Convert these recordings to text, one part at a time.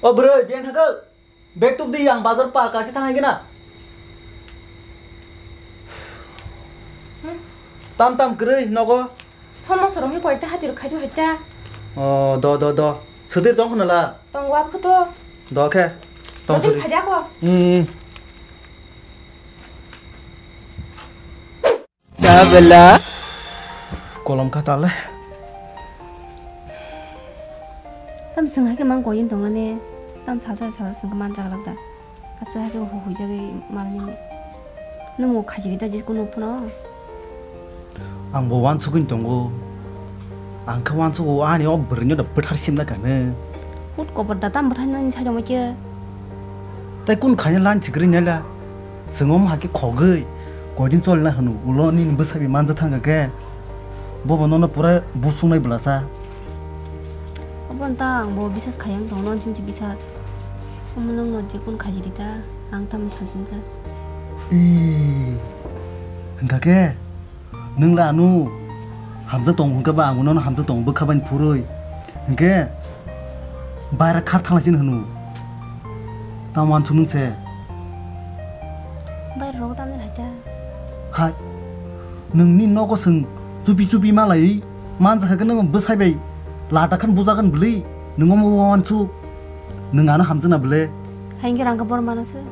Oh bro, biar haka back tuh di yang bazar pak kasih tangan gina. Hmm? Tam tam kere nogo. Sono kau itu hati rukai tuh hati. Oh, do do do. Setir dong kena lah. Dong apa tuh? Do ke? Dong setir. Hati aku. Hmm. Cabela. Kolam kata lah. 땀생하게만 고인 동안에 땀 자자 자자생 그만 자그란다. 가스하게 후후적이 말하니 너뭐 가지리다 짓고 높구나. 아뭐 완수군 동고 안그 완수고 아니 어 버르녀다 버탈 심나가네. 웃고 버다다 버하는 사정이지 대군 가냐란 지그리냐라. 성엄하게 거그 고진 쫄나 하는 울러니 무사비 만져탄 가게. 뭐, 뭐 번호나 뿌라 무숭나이 불라사. 1분당 뭐 미사 가양 더넌 진지 미사 어머능 너지군 가지리다. 앙탐은 찬신자. 이 음. 한가게 능 라누 함자 동가 봐. 아무는 함자 동부 가반 부르이. 이게 바라 카르 탕라신 흐누. 다만 주는세. 바라 로고 담는 하자 하 능니 너고승 주비주비 말라이. 만자하게 능은 뭐 사이베이. latakan buzakan beli. Nunggu mau wancu nengana hamzana beli. Hangi angka bor mana sih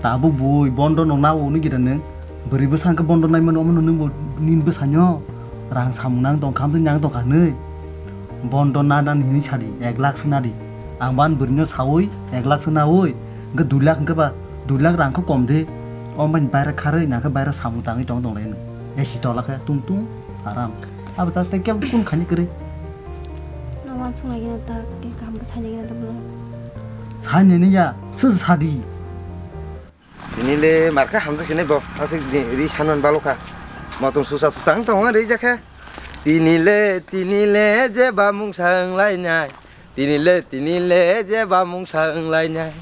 tabu bu bondo nong nawo nung gitu neng beri besan ke bondo nai omen nung bu nin besanya, rang samunang tong kamsen yang tong kane. bondo nadan nini cari eglak senadi angban berinya sawoi ek lak senawoi nggak dulak nggak ba. Dulak rangka komde omen bayar kare nyangka bayar samutangi tong tong lain eh si tolak ya tung tung. Haram apa tak tekam pun kani kere. sa lagi na ta bro सानैनो या सोर सादि Dinile marka hamza kene bo asik di ri sanon baloka. Matum susah susah tong ri jaka. Dinile dinile je bamung sang lai nyai. Dinile dinile je bamung sang lai nyai.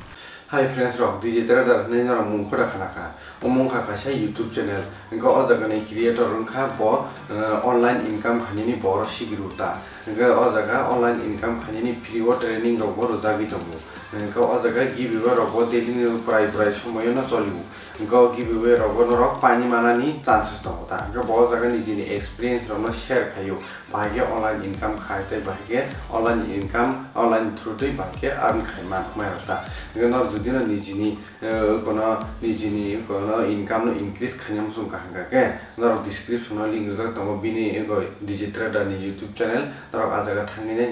Hi friends रक डिजिटेल दा नै नर मुं खरा खानाका मखा पैसा YouTube channel अजा क्रिएटर बनलाइन इन्कम खाने बिग्रुता अजगा अनलाइन इन्कम खाने फ्री अ ट्रेनिङ दो रोजाइदो सिगिरुता इंको अ जगह अनलाइन इनकाम खानिनि फ्री व ट्रेनिंग रक बर जागि दंगो इंको अ जगह गिबिबे रक डेली प्राय प्राय समय न चलिबो इंको गिबिबे रक नरक पानी मानानि चान्सेस दङ ता इंको ब जगह निजिनि एक्सपिरियन्स रन शेयर खायो बाहागे अनलाइन इनकाम खायते बाहागे अनलाइन इनकाम अनलाइन थ्रुतै बाहागे आर्न खायमा मायता नर जुदि न निजिनि कोनो निजिनि कोनो इनकाम न इनक्रिज खायम सुं काहंगा के नर डिस्क्रिप्शन लिंक जक तम बिनि एगो डिजिटल दानि यूट्यूब चैनल नर आजागा थांगिने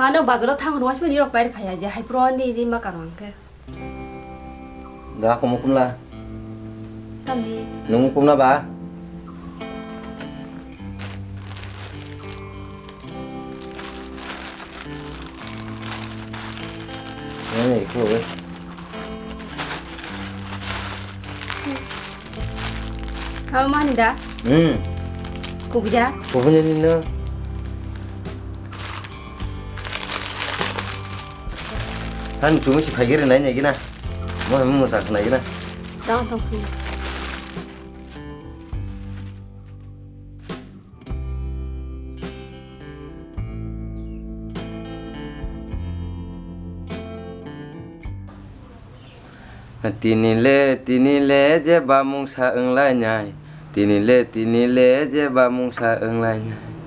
Haisha. Bazar ni. Thang ruas pe ni rok bayar phaya je. Hai pro ni ni makarang ke. Da ko mukum la. Kami Nung mukum na ba? Ini ko we. kamu mana dah? Hmm. 한 조금씩 다 일어나는 mua 뭐 하면 뭐 사건나 얘기나 나 당신 tini le tini le je ba mung sa eng lai nyai. Tini le tini le je ba mung sa eng lai nyai.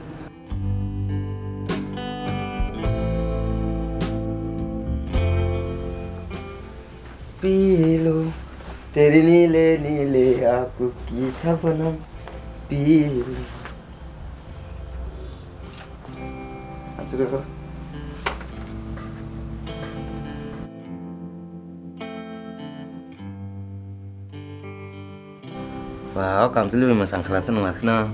pilu Teri nile nile aku kisah penuh pilu ah, Sudah Wow, Wah, kamu tu lebih masang kelasan warna.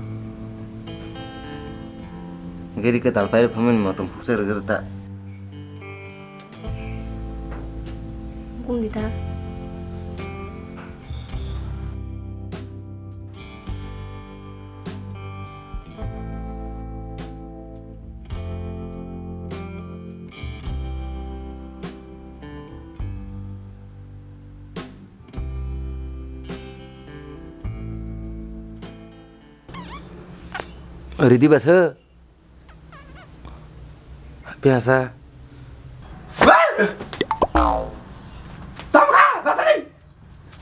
Geri ke talfair paman mau tumpuk serger tak. Kum dita. Ridibaso. Biasa. Tamka, basa đi.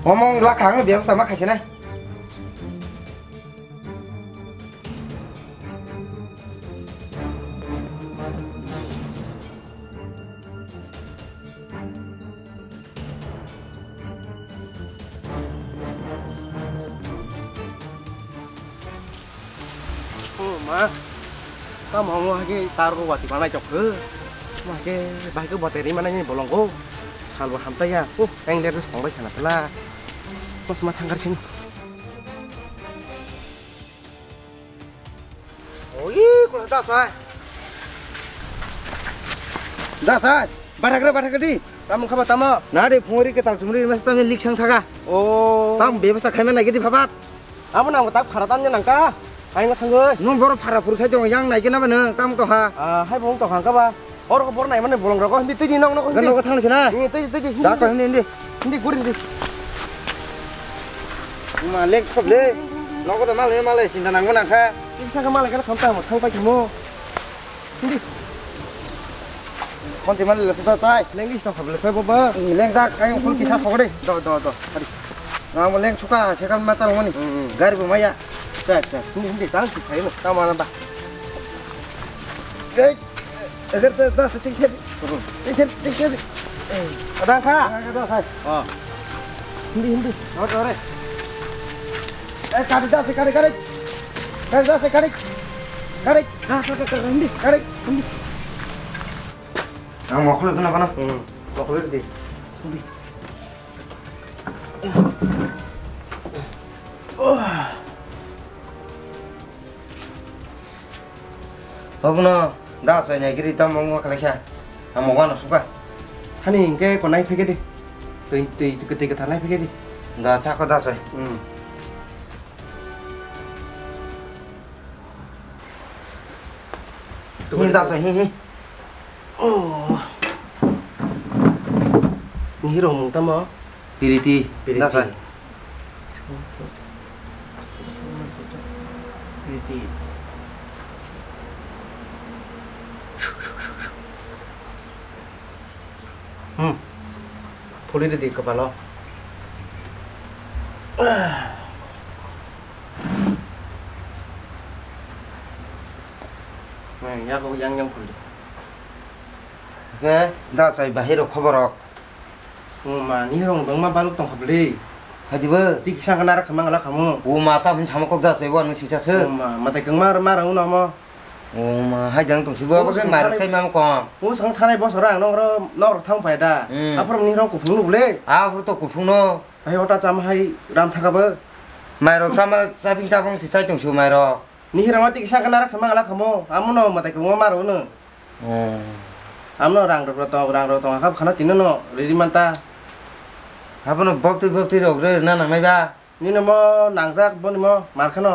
ngomong belakang biar sama kasih nih. kamu mau lagi taruh di mana cok? Ke mah baik buat dari nanya bolongku salvo hamtaya oh yang dari song bai sana pula kos ma tangkar sini oi kula da sai da sai বাঠাকরে বাঠাকটি তাম খাবা তাম না রে ফুঁরি কে তাম চুমরি মেস তাম লিক সাং থাকা ও তাম ব্যবস্থা খাইমে নাকি দি ভাবাত আবো নাম তাক ফারা তাম নাকা আইঙ্গা থাঙ্গো নুন বড় ফারা পুরুষাই দং ইয়াং নাইকে না বানো তাম তো হা আ হাই বং তো হাঙ্কাবা hàng các ba ở có bor này mà này bông rồi có đi tới đi nông nó có Gan lo ko thang sina. đi tới tới đi Da ko ni ndi. đi cút đi Ma lek khop le. Lo ko ta ma le ma le sin nang nang kha. đi sang cái mà lại cái không tao một thằng tay chimo đi Kon ti ma le ta tai. lên đi tao phải lấy phép bơ Leng da kai kon ki sa so de. Do do do. Hari. Na mo leng suka se kan ma tar ngoni. Gari bu maya. chạy đi đi tao chỉ thấy một tao mà làm ba Gai. Agar ta ta setting set. Ting set ting set. ở đang kha Ka da sai. ờ đi đi Do do re. Ka da se ka de ka de. Ka da se ka de. Ka de. à cái cái cái da sa nya giri tam mong kala kha am wa no suka thani inge ko nai phege di tui tui tui tui ka thanai phege di da cha ko da sa um tui da sa hi hi. Ô, ni rồi mong tam ma piriti piriti da sa piriti pulir di kepala 야구 양념 굴리. 그래? 나 저희 바히로 커버럭 오만 이런 넉만 바룩동 커블리 하디버 디키샹 그나락 저만 갈라 가무 오마 따분 자먹 꼭다 저희 보는 진짜 저? 오마 마대 경마르 마라 우나마 हाइजों दंसैबो बसै मारक सै माम कम मु संग थानाय बसर आं नंर नर थां फायदा आफरम नि रं कुफुं लुबले आफर तो कुफुं न हाय हटा चाम हाय राम थाखाबो मारक सामा साबिं चाबं सिसाय दंसै मारक नि हिरामा तिक सा कनार समा गला खमो आमु न मताय खमो मारो न आमन रां रग तो रां रग तो हाब खाना तिनो न रेडी मानता हाबन बक्ति बक्ति रग रे ना नांनायबा नि न म नांजाक बनि म मारखनो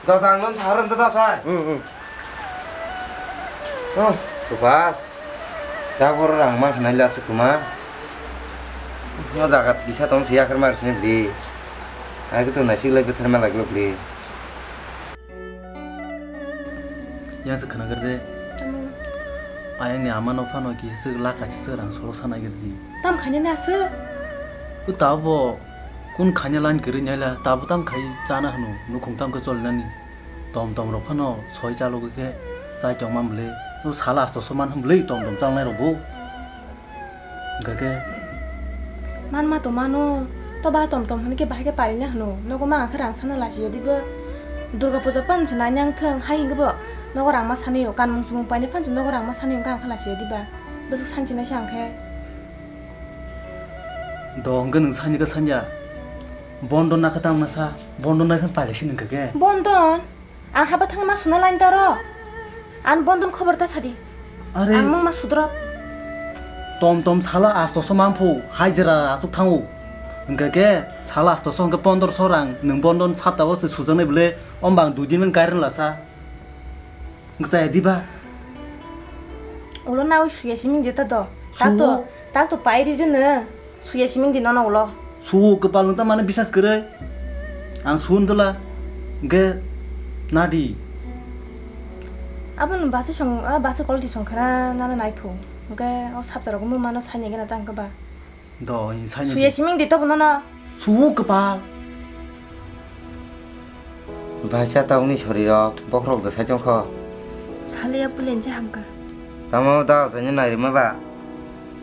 Tatanglon sareng tetap saya. Say. Hmm, hmm. Heeh. Oh, coba. Dapur orang mah nalila sukuma. Yo zakat bisa tong sia akhir mah harusnya beli. Nah, Aku tuh nasi lagi terima lagi lo beli. Yang sekarang kerja. Ayang ni aman apa no kisi segelak kisi serang solo sana gitu. Tam kanya nasi. Utawa kun khanya lan gere nyala tabo tam khai chana hanu nu khong tam ko chol nani. Tom tom ro phano soi cha lo ke chai chong mam le. Nu sala sto so man hum le tom tom chang lai ro bo. Gage man ma to mano to ba tom tom hne ke ba ke pari na hno no ko ma kharang sana la chi yodi ba durga puja pan chna nyang thang hai hing ba no ko rang ma sani yo kan mung sumung pa ni pan chna no ko rang ma sani yo kan khala chi yodi ba ba su san chi na shang khe dong ge nang sani ga sanya. Bondo na ka tam na sa bondo na kan pale sin gage. bondon ang haba thang ma suna lain taro an bondon খবর ta sadi Are ang mong ma sudra tom tom sala asto so mam phu haijra asuk thangu. Gage sala asto so ga pondor sorang nang bondon sap ta was sujang ne bele ombang dudin men kairen la sa. Ngsa diba ulo suhu kepala entah mana bisa segera an suhun telah ge nadi abang bahasa song ah bahasa kalau di song karena nana naipu ge oh sabda ragu mau mana sanya ge nata angka ba 너 인산이 수예 시민 됐다 보나나 수우그 봐 바샤 따오니 저리라 버크럭 더 사정 커 살려야 불렌지 함가 담아오다 전혀 나이름아 봐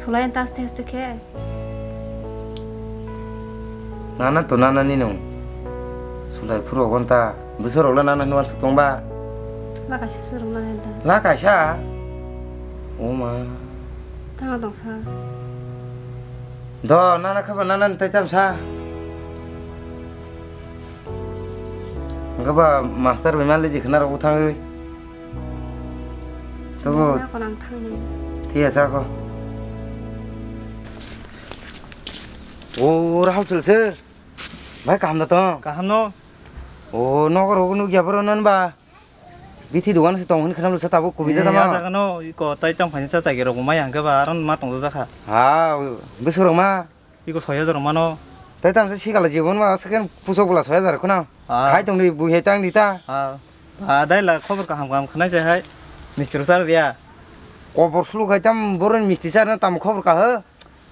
sulain tas tes te ke nana to nana nino sulai puro gonta besar ulah nana nuan sutong ba. Lakasha sir ulah Laka ya lakasha ah. oma tanga dong sa. Do nana kapa nana nte jam sa? Gaba master bemal leji khana utang. thang Tiada sah kok. আকৌ ও রাহুল চলছে ভাই কাম না তো kaham no ও নগর হবো গিয়াবার নন বা বিথি দোকান আছে তখন খানাম লসা তাবো কবিতা তামা jaga no ko tai tam phani sa jagi ro mai ang ba aron ma tong jaka হা বেসর মা iko soya jaro mano তাই তামসে শিকালে জীবন মা সেকেন্ড পুসো বলা ছয় হাজার কোনা Ah. খাই তংনি বুহে তাং নিতা ha ha dai la khobar kaham kaham khana je hai mister sar ria কবর সুলু খাইতাম বরন মিষ্টি চার তাম খবর কাহ bazai bo sango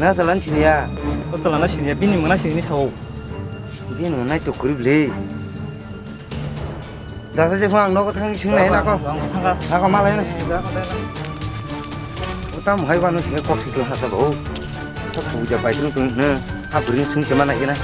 na salan chinia ko salan chinia bini mana chini sao bini mana to kurib le da sa je phang no ko thang ching này na ko na ko malai na utam hai ban no chini kok sikla ha sa bo ta puja pai tu tu na ha bring sing chama na ina